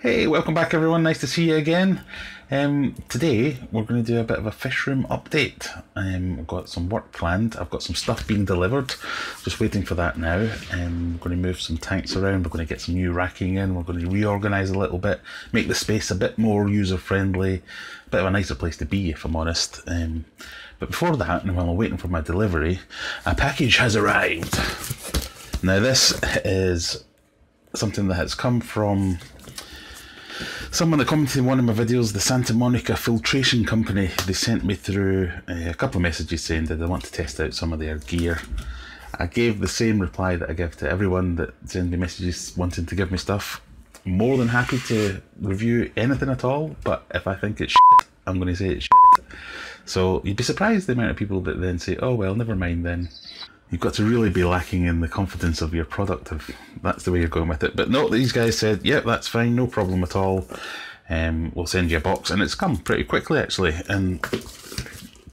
Hey, welcome back everyone. Nice to see you again. Um, today we're going to do a bit of a fish room update. Um, I've got some work planned. I've got some stuff being delivered. Just waiting for that now. Um, we're going to move some tanks around. We're going to get some new racking in. We're going to reorganise a little bit, make the space a bit more user friendly, a bit of a nicer place to be, if I'm honest. Um, but before that, and while I'm waiting for my delivery, a package has arrived. Now this is something that has come from Someone that commented in one of my videos, the Santa Monica Filtration Company, they sent me through uh, a couple of messages saying that they want to test out some of their gear. I gave the same reply that I give to everyone that sends me messages wanting to give me stuff. More than happy to review anything at all, but if I think it's shit, I'm going to say it's shit. So you'd be surprised the amount of people that then say, oh well, never mind then you've got to really be lacking in the confidence of your product if that's the way you're going with it. But no, these guys said, yep, yeah, that's fine, no problem at all. Um, we'll send you a box, and it's come pretty quickly actually, and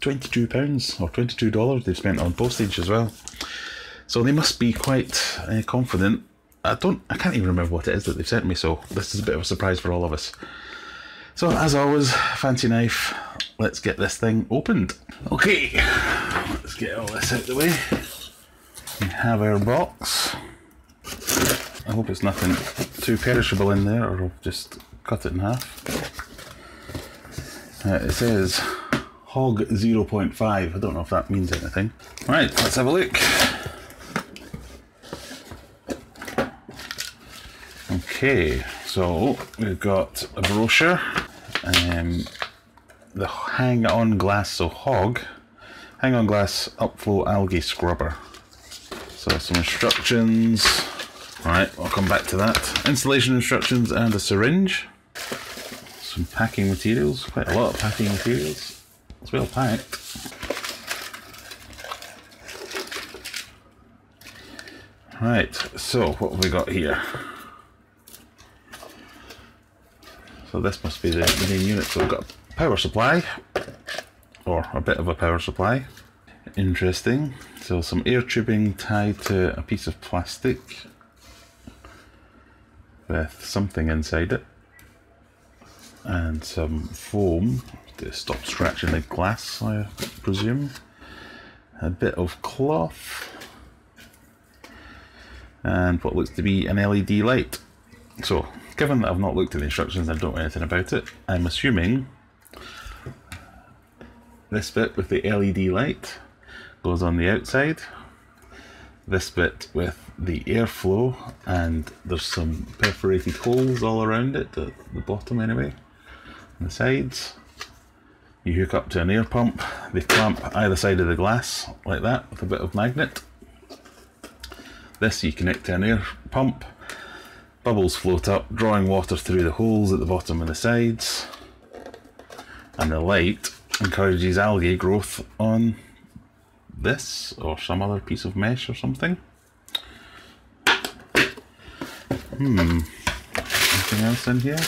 twenty-two pounds or twenty-two dollars they've spent on postage as well. So they must be quite uh, confident. I don't, I can't even remember what it is that they've sent me. So this is a bit of a surprise for all of us. So as always, fancy knife. Let's get this thing opened. Okay, let's get all this out of the way. We have our box. I hope it's nothing too perishable in there or I'll just cut it in half. Uh, it says hog 0.5. I don't know if that means anything. Right, let's have a look. Okay, so we've got a brochure, um, the hang on glass, so hog, hang on glass upflow algae scrubber. So some instructions. Alright, I'll come back to that. Installation instructions and a syringe. Some packing materials, quite a lot of packing materials. It's well packed. Right, so what have we got here? So this must be the, the main unit. So we've got a power supply, or a bit of a power supply. Interesting. So some air tubing tied to a piece of plastic with something inside it. And some foam to stop scratching the glass, I presume. A bit of cloth. And what looks to be an LED light. So, given that I've not looked at the instructions and don't know anything about it, I'm assuming this bit with the LED light goes on the outside. This bit with the airflow and there's some perforated holes all around it, at the bottom anyway, on the sides. You hook up to an air pump, they clamp either side of the glass like that with a bit of magnet. This you connect to an air pump, bubbles float up, drawing water through the holes at the bottom and the sides. And the light encourages algae growth on this or some other piece of mesh or something. Hmm. Anything else in here?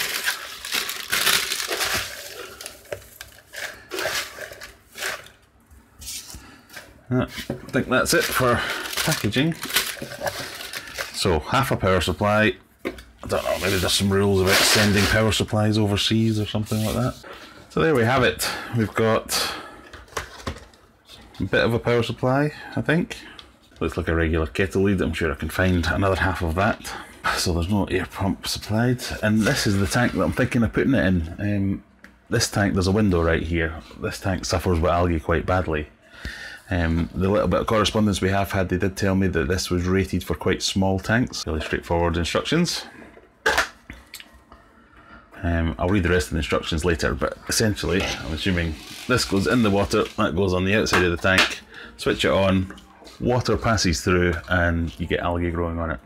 I think that's it for packaging. So half a power supply. I don't know, maybe there's some rules about sending power supplies overseas or something like that. So there we have it. We've got bit of a power supply, I think. Looks like a regular kettle lead. I'm sure I can find another half of that. So there's no air pump supplied. And this is the tank that I'm thinking of putting it in. Um, this tank, there's a window right here. This tank suffers with algae quite badly. Um, the little bit of correspondence we have had, they did tell me that this was rated for quite small tanks. Really straightforward instructions. Um, I'll read the rest of the instructions later, but essentially, I'm assuming this goes in the water, that goes on the outside of the tank, switch it on, water passes through, and you get algae growing on it.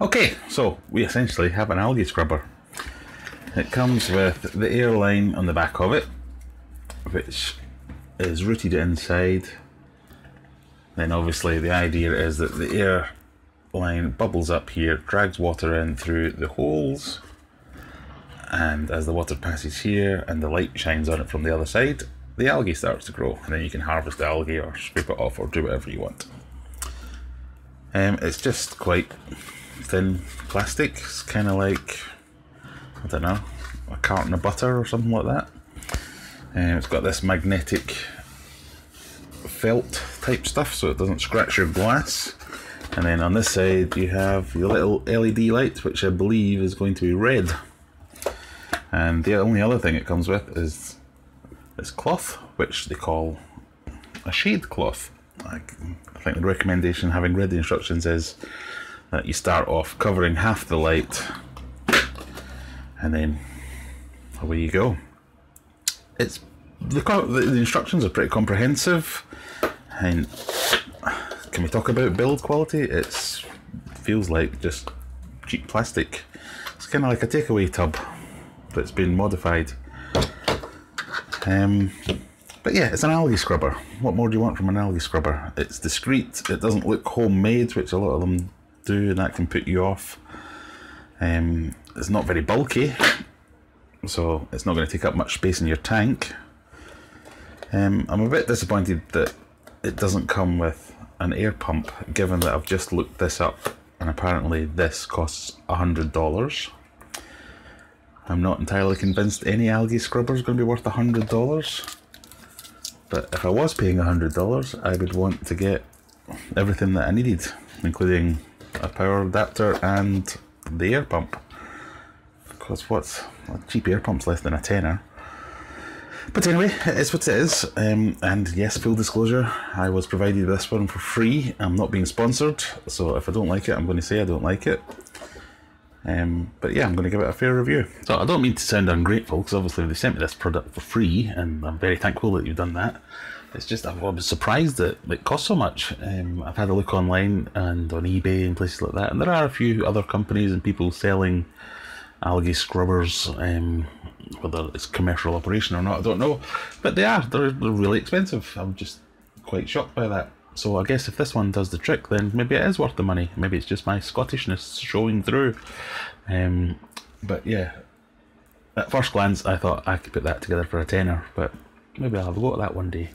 Okay, so we essentially have an algae scrubber. It comes with the air line on the back of it, which is routed inside. Then obviously the idea is that the air line bubbles up here, drags water in through the holes, and as the water passes here and the light shines on it from the other side, the algae starts to grow, and then you can harvest the algae or scrape it off or do whatever you want. Um, it's just quite thin plastic. It's kind of like I don't know, a carton of butter or something like that. And it's got this magnetic felt type stuff so it doesn't scratch your glass. And then on this side you have your little LED light which I believe is going to be red. And the only other thing it comes with is this cloth which they call a shade cloth. I think the recommendation having read the instructions is that you start off covering half the light and then away you go. It's the, the instructions are pretty comprehensive and can we talk about build quality? It feels like just cheap plastic. It's kind of like a takeaway tub that's been modified. Um, but yeah, it's an algae scrubber. What more do you want from an algae scrubber? It's discreet. It doesn't look homemade, which a lot of them do, and that can put you off. Um, it's not very bulky, so it's not going to take up much space in your tank. Um, I'm a bit disappointed that it doesn't come with an air pump, given that I've just looked this up and apparently this costs $100. I'm not entirely convinced any algae scrubber is going to be worth $100. But if I was paying $100, I would want to get everything that I needed, including a power adapter and the air pump. Because what's a cheap air pump's less than a tenner. But anyway, it is what it is. Um, and yes, full disclosure, I was provided this one for free. I'm not being sponsored, so if I don't like it, I'm going to say I don't like it. Um, but yeah, I'm going to give it a fair review. So I don't mean to sound ungrateful, because obviously they sent me this product for free, and I'm very thankful that you've done that. It's just I was surprised that it costs so much. Um, I've had a look online and on eBay and places like that, and there are a few other companies and people selling algae scrubbers, um, whether it's commercial operation or not, I don't know. But they are, they're, they're really expensive. I'm just quite shocked by that. So I guess if this one does the trick, then maybe it is worth the money. Maybe it's just my Scottishness showing through. Um, but yeah, at first glance, I thought I could put that together for a tenner, but maybe I'll have a go at that one day.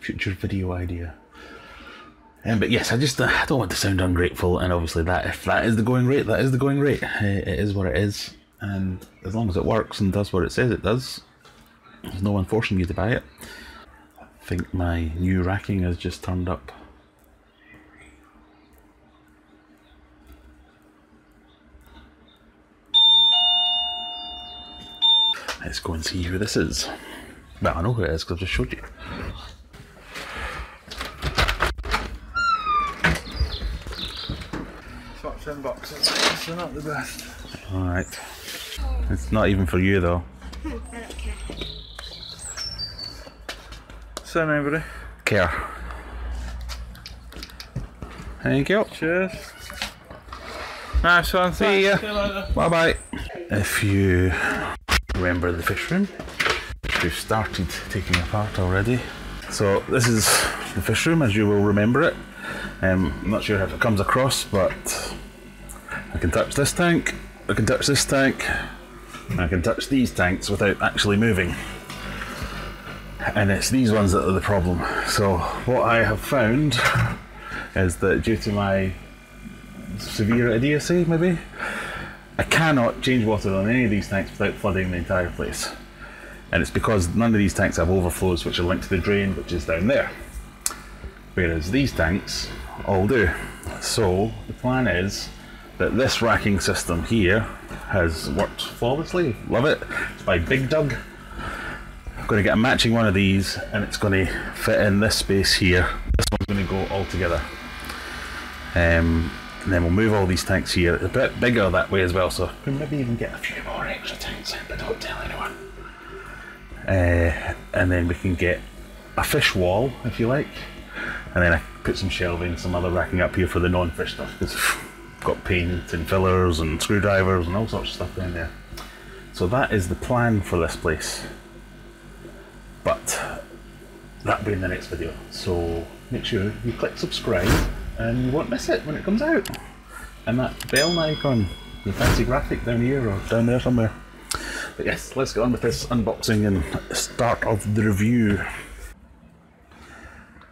Future video idea. Um, but yes, I just uh, I don't want to sound ungrateful, and obviously that if that is the going rate, that is the going rate. It is what it is, and as long as it works and does what it says it does, there's no one forcing you to buy it. I think my new racking has just turned up. Let's go and see who this is. Well, I know who it is because I've just showed you. tin boxes. They're not the best. Alright. It's not even for you though. Surname, buddy? Care. Thank you. Cheers. Nice one. See ya. You. Bye bye. If you remember the fish room, we've started taking apart already. So this is the fish room as you will remember it. Um, I'm not sure if it comes across, but I can touch this tank, I can touch this tank, and I can touch these tanks without actually moving. And it's these ones that are the problem. So what I have found is that due to my severe idiocy, maybe, I cannot change water on any of these tanks without flooding the entire place. And it's because none of these tanks have overflows which are linked to the drain, which is down there. Whereas these tanks all do. So the plan is that this racking system here has worked flawlessly. Love it. It's by Big Dug. I'm going to get a matching one of these and it's going to fit in this space here. This one's going to go all together. Um, and then we'll move all these tanks here. It's a bit bigger that way as well, so we maybe even get a few more extra tanks in, but don't tell anyone. Uh, and then we can get a fish wall, if you like. And then I put some shelving, some other racking up here for the non-fish stuff, because got paint and fillers and screwdrivers and all sorts of stuff down there. So that is the plan for this place. That'll be in the next video. So make sure you click subscribe and you won't miss it when it comes out. And that bell icon, the fancy graphic down here or down there somewhere. But yes, let's get on with this unboxing and start of the review.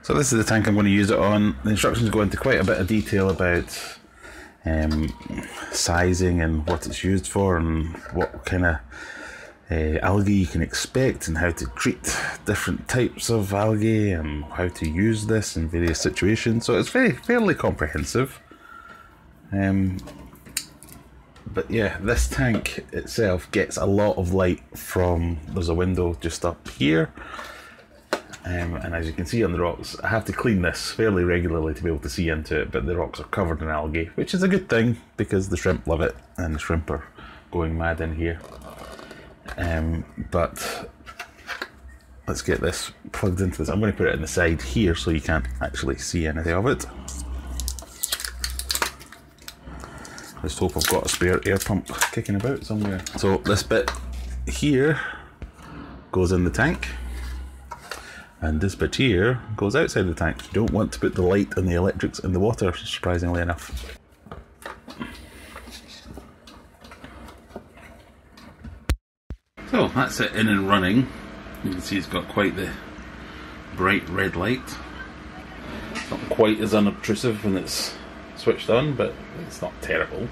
So this is the tank I'm going to use it on. The instructions go into quite a bit of detail about um, sizing and what it's used for and what kind of uh, algae you can expect and how to treat different types of algae and how to use this in various situations. So it's very fairly comprehensive. Um, but yeah, this tank itself gets a lot of light from there's a window just up here. Um, and as you can see on the rocks, I have to clean this fairly regularly to be able to see into it, but the rocks are covered in algae, which is a good thing because the shrimp love it and the shrimp are going mad in here. Um, but let's get this plugged into this. I'm going to put it in the side here so you can't actually see anything of it. Just hope I've got a spare air pump kicking about somewhere. So this bit here goes in the tank. And this bit here goes outside the tank. You don't want to put the light and the electrics in the water, surprisingly enough. So that's it in and running. You can see it's got quite the bright red light. It's Not quite as unobtrusive when it's switched on, but it's not terrible.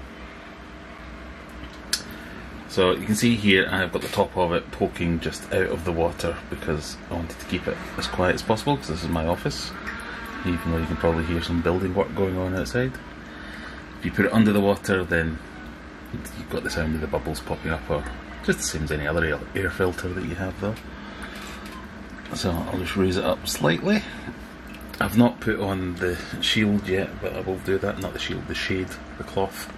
So you can see here I've got the top of it poking just out of the water because I wanted to keep it as quiet as possible because this is my office, even though you can probably hear some building work going on outside. If you put it under the water then you've got the sound of the bubbles popping up or just the same as any other air filter that you have though. So I'll just raise it up slightly. I've not put on the shield yet, but I will do that. Not the shield, the shade, the cloth.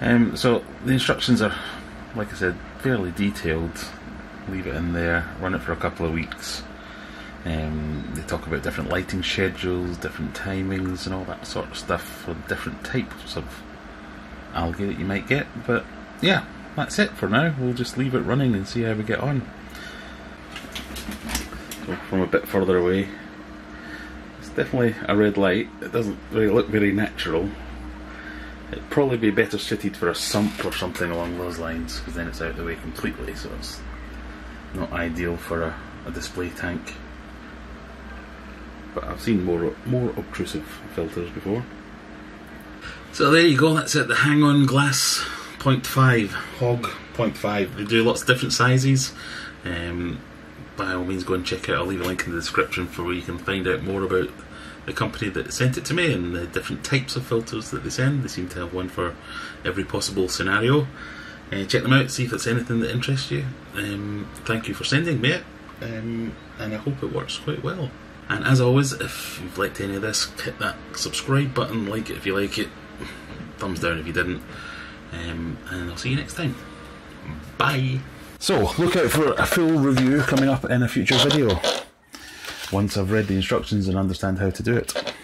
Um, so the instructions are, like I said, fairly detailed. Leave it in there, run it for a couple of weeks. Um, they talk about different lighting schedules, different timings, and all that sort of stuff for different types of algae that you might get. But yeah, that's it for now. We'll just leave it running and see how we get on. So from a bit further away, it's definitely a red light. It doesn't really look very natural. It'd probably be better suited for a sump or something along those lines, because then it's out of the way completely, so it's not ideal for a, a display tank. But I've seen more more obtrusive filters before. So there you go, that's it, the Hang On Glass 0.5, Hog 0.5. They do lots of different sizes. Um, by all means, go and check it out. I'll leave a link in the description for where you can find out more about the company that sent it to me and the different types of filters that they send. They seem to have one for every possible scenario. Uh, check them out, see if it's anything that interests you. Um, thank you for sending me it, um, and I hope it works quite well. And as always, if you've liked any of this, hit that subscribe button, like it if you like it, thumbs down if you didn't, um, and I'll see you next time. Bye! So, look out for a full review coming up in a future video once I've read the instructions and understand how to do it.